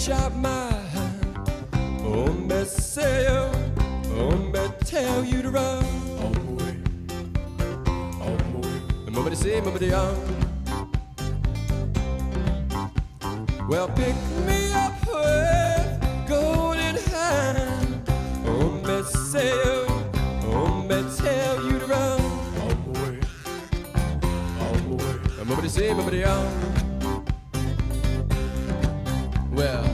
sharp mind. Hombre say oh, hombre tell you to run. Hombre, hombre, hombre say, hombre young. Well, pick me up with golden hand. Hombre say oh, hombre tell you to run. Hombre, hombre, hombre say, hombre young. Well,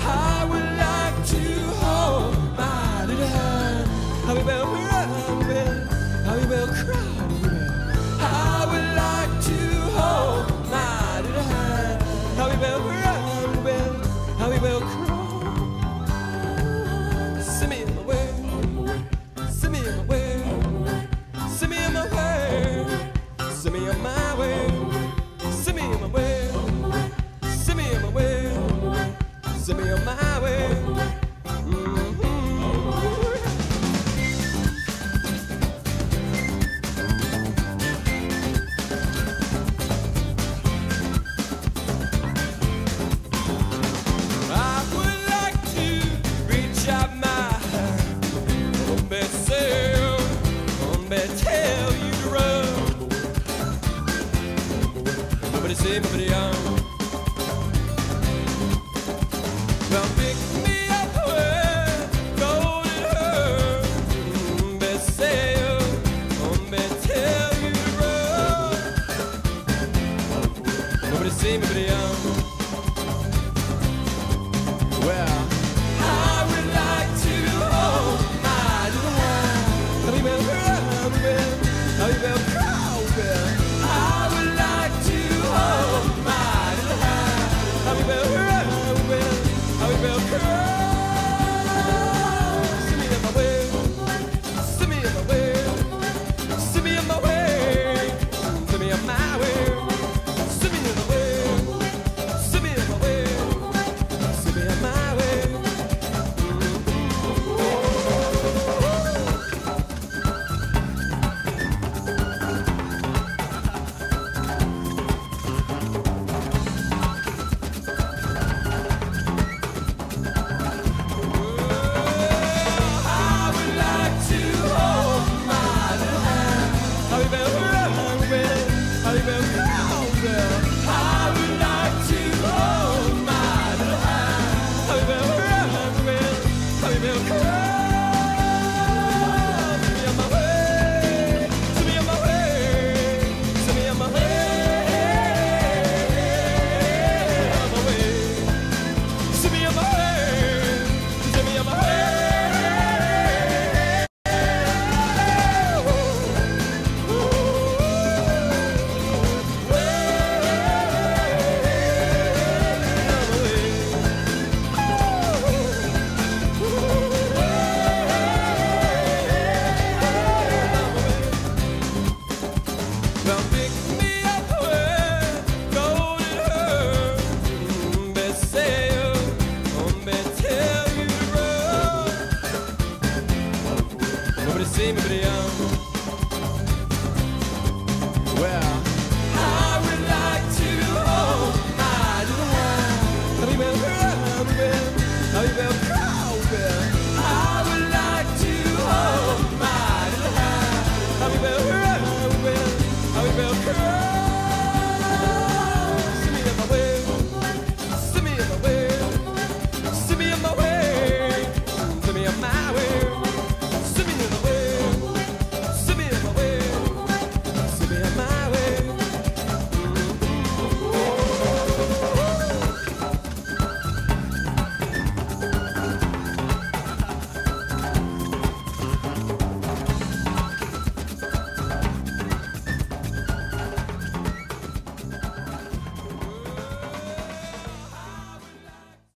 I would like to hold my little hand. How we will run, Happy how we will cry. I would like to hold my little hand. How we will run, Happy how we will cry. Send me on my way, send me on my way, send me my way, send me my way. Cyprian. Well, pick me up where golden her Bessel on you rode Sobre Cyprian.